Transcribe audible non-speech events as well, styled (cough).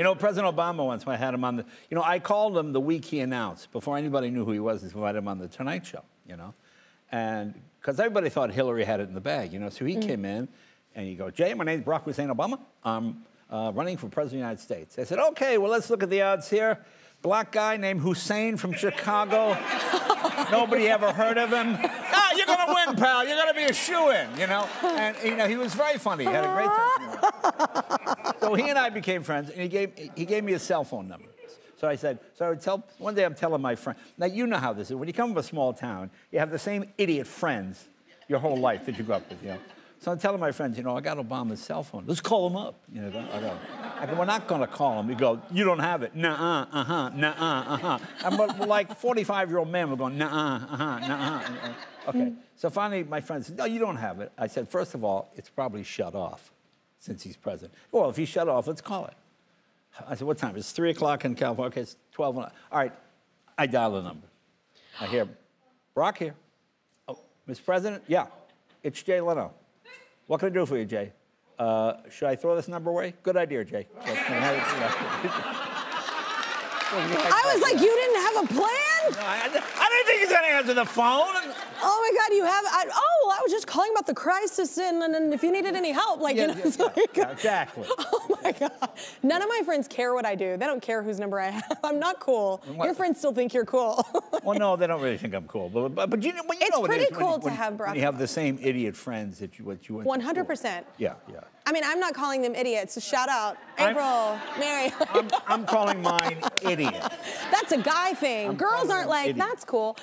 You know, President Obama once, I had him on the, you know, I called him the week he announced, before anybody knew who he was, I had him on the Tonight Show, you know? And because everybody thought Hillary had it in the bag, you know? So he Mm. came in and he goes, Jay, my name's Barack Hussein Obama. I'm uh, running for president of the United States. I said, okay, well, let's look at the odds here. Black guy named Hussein from Chicago. (laughs) Nobody ever heard of him. (laughs) Ah, you're gonna win, pal. You're gonna be a shoe-in, you know. And you know, he was very funny. He had a great humor. (laughs) So he and I became friends, and he gave he gave me his cell phone number. So I said, so I would tell. One day I'm telling my friend. Now you know how this is. When you come from a small town, you have the same idiot friends your whole life that you grew up with. You know. So I'm telling my friends, you know, I got Obama's cell phone. Let's call him up. You know, I go, I go we're not going to call him. You go, you don't have it. Nuh-uh, uh-huh, nuh-uh, uh-huh. And we're, we're like 45-year-old men. We're going, nuh-uh, uh-huh, nuh-uh. uh-uh. Okay. So finally, my friend said, no, you don't have it. I said, first of all, it's probably shut off since he's president. Well, if he's shut off, let's call it. I said, what time? It's 3 o'clock in California. Okay, it's 12. All right. I dial the number. I hear, Barack here. Oh, Mr. President? Yeah. It's Jay Leno. What can I do for you, Jay? Uh, should I throw this number away? Good idea, Jay. (laughs) I was like, you didn't have a plan? I, I didn't think he's going to answer the phone. Oh my God, you have. I, oh, I was just calling about the crisis and, and, and if you needed any help, like, Yeah, you know. yeah, (laughs) it's yeah. like- exactly. (laughs) Oh my God. None of my friends care what I do. They don't care whose number I have. (laughs) I'm not cool. what- Your friends still think you're cool. Well, no, they don't really think I'm cool. But, but, but you know, well, you It's know what pretty it is when cool to when, have Barack you have the same idiot friends that you, what you went to school with. 100%. Yeah, yeah. I mean, I'm not calling them idiots. So shout out, I'm- April, Mary. I'm, I'm calling mine idiot. That's a guy thing. I'm Girls aren't like, idiots. that's cool.